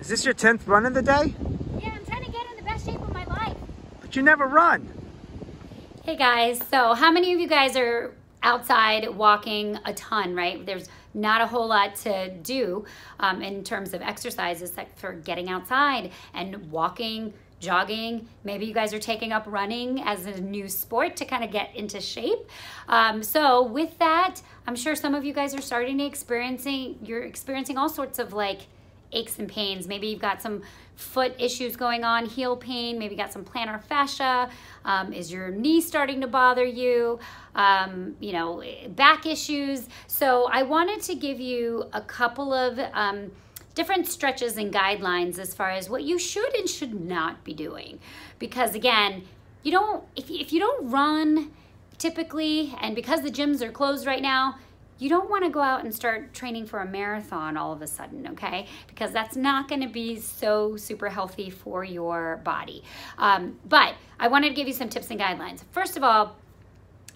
Is this your 10th run of the day? Yeah, I'm trying to get in the best shape of my life. But you never run. Hey guys, so how many of you guys are outside walking a ton, right? There's not a whole lot to do um, in terms of exercises except for getting outside and walking, jogging. Maybe you guys are taking up running as a new sport to kind of get into shape. Um, so with that, I'm sure some of you guys are starting to experiencing, you're experiencing all sorts of like aches and pains. Maybe you've got some foot issues going on, heel pain, maybe you got some plantar fascia. Um, is your knee starting to bother you? Um, you know, back issues. So I wanted to give you a couple of um, different stretches and guidelines as far as what you should and should not be doing. Because again, you don't, if, if you don't run typically, and because the gyms are closed right now, you don't want to go out and start training for a marathon all of a sudden, okay? Because that's not going to be so super healthy for your body. Um, but I wanted to give you some tips and guidelines. First of all,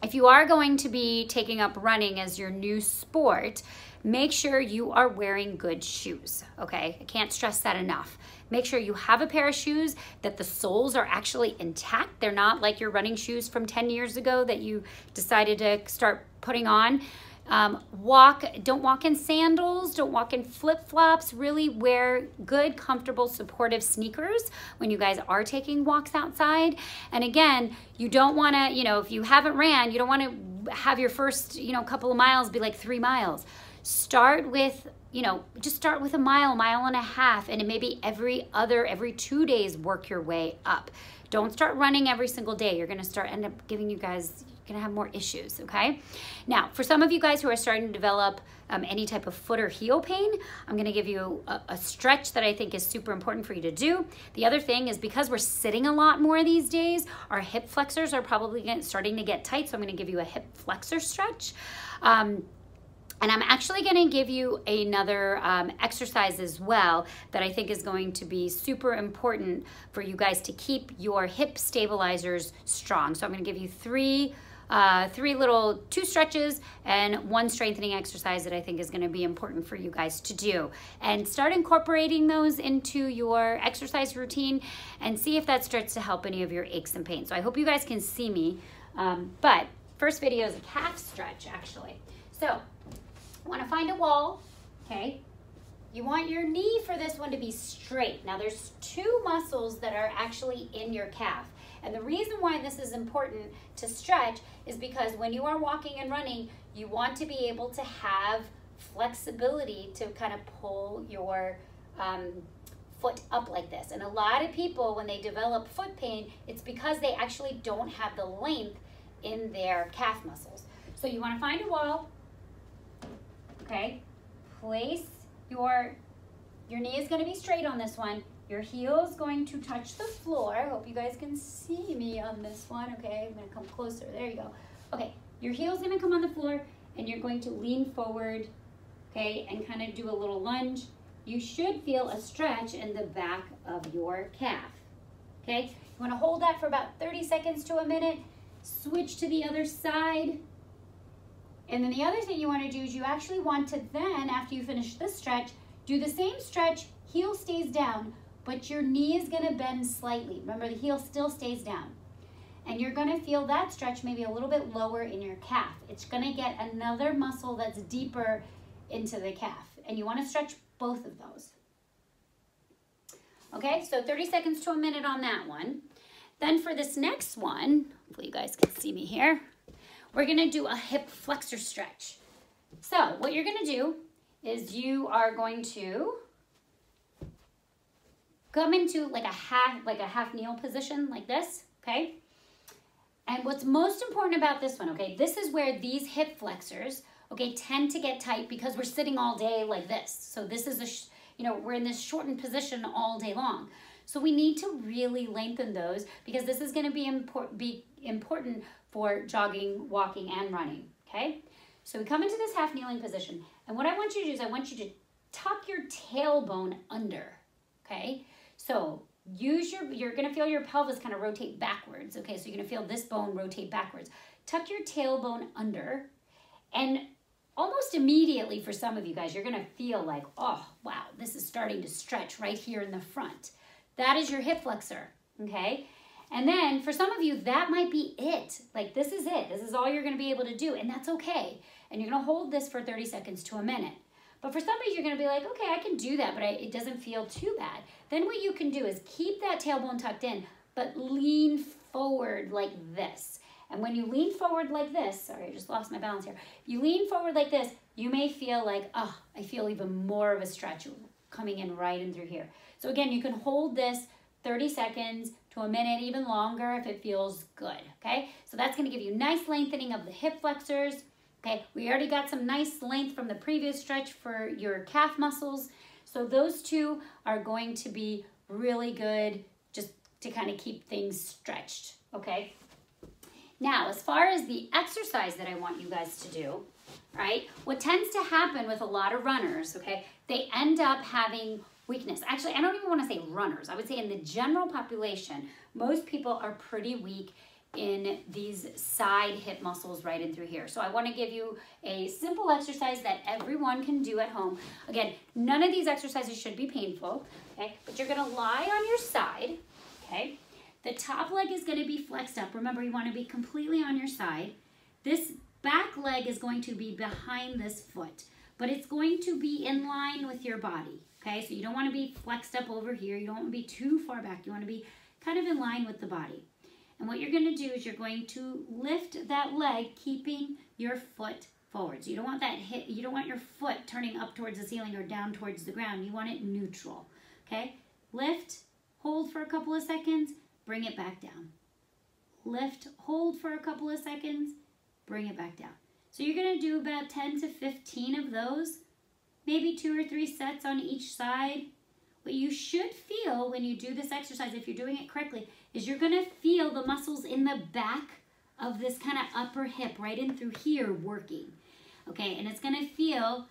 if you are going to be taking up running as your new sport, make sure you are wearing good shoes, okay? I can't stress that enough. Make sure you have a pair of shoes that the soles are actually intact. They're not like your running shoes from 10 years ago that you decided to start putting on. Um, walk, don't walk in sandals, don't walk in flip-flops, really wear good, comfortable, supportive sneakers when you guys are taking walks outside. And again, you don't wanna, you know, if you haven't ran, you don't wanna have your first, you know, couple of miles be like three miles. Start with you know, just start with a mile, mile and a half, and maybe every other, every two days, work your way up. Don't start running every single day. You're gonna start end up giving you guys going to have more issues, okay? Now, for some of you guys who are starting to develop um, any type of foot or heel pain, I'm to give you a, a, stretch that I think is super important for you to do. The other thing is because we're sitting a lot more these days, our hip flexors are probably starting to get tight, so I'm to give you a hip flexor stretch. Um, and I'm actually going to give you another um, exercise as well that I think is going to be super important for you guys to keep your hip stabilizers strong. So I'm going to give you three uh, three little, two stretches and one strengthening exercise that I think is gonna be important for you guys to do. And start incorporating those into your exercise routine and see if that starts to help any of your aches and pains. So I hope you guys can see me. Um, but first video is a calf stretch actually. So wanna find a wall, okay? You want your knee for this one to be straight. Now there's two muscles that are actually in your calf. And the reason why this is important to stretch is because when you are walking and running, you want to be able to have flexibility to kind of pull your um, foot up like this. And a lot of people, when they develop foot pain, it's because they actually don't have the length in their calf muscles. So you wanna find a wall, okay? Place your, your knee is gonna be straight on this one. Your heel is going to touch the floor. I hope you guys can see me on this one. Okay, I'm gonna come closer. There you go. Okay, your heel is gonna come on the floor and you're going to lean forward, okay, and kind of do a little lunge. You should feel a stretch in the back of your calf, okay? You wanna hold that for about 30 seconds to a minute, switch to the other side, and then the other thing you wanna do is you actually want to then, after you finish this stretch, do the same stretch, heel stays down, but your knee is gonna bend slightly. Remember, the heel still stays down. And you're gonna feel that stretch maybe a little bit lower in your calf. It's gonna get another muscle that's deeper into the calf. And you wanna stretch both of those. Okay, so 30 seconds to a minute on that one. Then for this next one, hopefully you guys can see me here, we're gonna do a hip flexor stretch. So what you're gonna do is you are going to come into like a half, like a half kneel position like this, okay? And what's most important about this one, okay, this is where these hip flexors, okay, tend to get tight because we're sitting all day like this. So this is a, you know, we're in this shortened position all day long. So we need to really lengthen those because this is gonna be, import, be important for jogging, walking, and running, okay? So we come into this half kneeling position. And what I want you to do is I want you to tuck your tailbone under, okay? So use your, you're gonna feel your pelvis kind of rotate backwards, okay? So you're gonna feel this bone rotate backwards. Tuck your tailbone under and almost immediately for some of you guys, you're gonna feel like, oh, wow, this is starting to stretch right here in the front. That is your hip flexor, okay? And then for some of you, that might be it. Like this is it. This is all you're gonna be able to do, and that's okay. And you're gonna hold this for 30 seconds to a minute. But for some of you, you're gonna be like, okay, I can do that, but I, it doesn't feel too bad. Then what you can do is keep that tailbone tucked in, but lean forward like this. And when you lean forward like this, sorry, I just lost my balance here. You lean forward like this, you may feel like, oh, I feel even more of a stretch coming in right in through here. So again, you can hold this 30 seconds to a minute, even longer if it feels good, okay? So that's gonna give you nice lengthening of the hip flexors, okay? We already got some nice length from the previous stretch for your calf muscles. So those two are going to be really good just to kind of keep things stretched, okay? Now, as far as the exercise that I want you guys to do, right? What tends to happen with a lot of runners, okay, they end up having weakness. Actually, I don't even want to say runners. I would say in the general population, most people are pretty weak in these side hip muscles right in through here. So I want to give you a simple exercise that everyone can do at home. Again, none of these exercises should be painful, okay? But you're going to lie on your side, okay? The top leg is going to be flexed up. Remember, you want to be completely on your side. This back leg is going to be behind this foot, but it's going to be in line with your body. Okay, so you don't want to be flexed up over here. You don't want to be too far back. You want to be kind of in line with the body. And what you're going to do is you're going to lift that leg, keeping your foot forward. So you don't want that hit, you don't want your foot turning up towards the ceiling or down towards the ground. You want it neutral. Okay, lift, hold for a couple of seconds, bring it back down. Lift, hold for a couple of seconds, bring it back down. So you're to do about 10 to 15 of those, maybe two or three sets on each side. What you should feel when you do this exercise, if you're doing it correctly, is you're to feel the muscles in the back of this kind of upper hip right in through here working. Okay, and it's to feel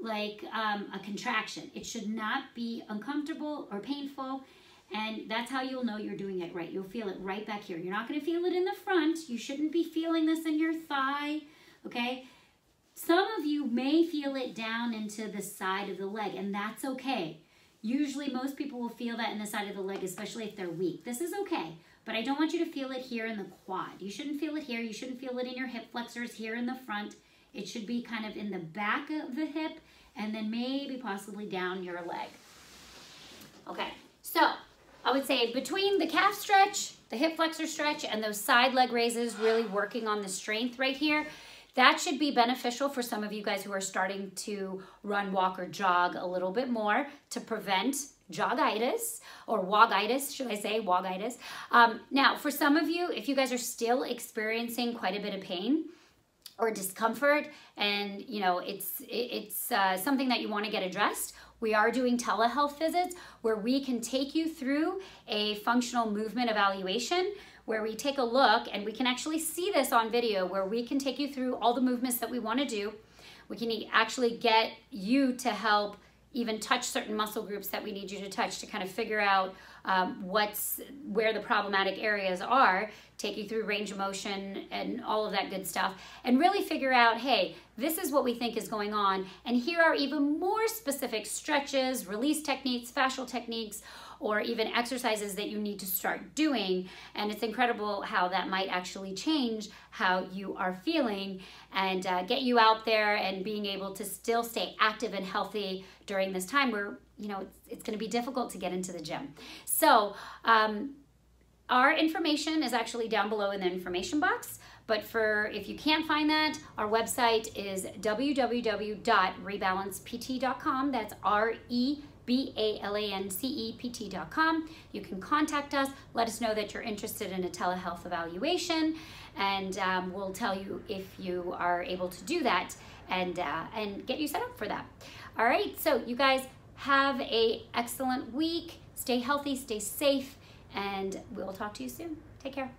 like um, a contraction. It should not be uncomfortable or painful. And that's how you'll know you're doing it right. You'll feel it right back here. You're not going to feel it in the front. You shouldn't be feeling this in your thigh, okay? Some of you may feel it down into the side of the leg, and that's okay. Usually most people will feel that in the side of the leg, especially if they're weak. This is okay, but I don't want you to feel it here in the quad. You shouldn't feel it here. You shouldn't feel it in your hip flexors here in the front. It should be kind of in the back of the hip and then maybe possibly down your leg. Okay, so I would say between the calf stretch, the hip flexor stretch, and those side leg raises, really working on the strength right here, that should be beneficial for some of you guys who are starting to run, walk, or jog a little bit more to prevent jogitis or wogitis, should I say, wogitis. Um, now, for some of you, if you guys are still experiencing quite a bit of pain, or discomfort and you know it's it's uh, something that you want to get addressed we are doing telehealth visits where we can take you through a functional movement evaluation where we take a look and we can actually see this on video where we can take you through all the movements that we want to do. We can actually get you to help even touch certain muscle groups that we need you to touch to kind of figure out um, what's where the problematic areas are, take you through range of motion and all of that good stuff, and really figure out, hey, this is what we think is going on, and here are even more specific stretches, release techniques, fascial techniques, or even exercises that you need to start doing. And it's incredible how that might actually change how you are feeling and uh, get you out there and being able to still stay active and healthy during this time where, you know, it's, it's going to be difficult to get into the gym. So, um, our information is actually down below in the information box. But for if you can't find that, our website is www.rebalancept.com. That's R E B-A-L-A-N-C-E-P-T.com. You can contact us, let us know that you're interested in a telehealth evaluation, and um, we'll tell you if you are able to do that and, uh, and get you set up for that. All right, so you guys have a excellent week. Stay healthy, stay safe, and we'll talk to you soon. Take care.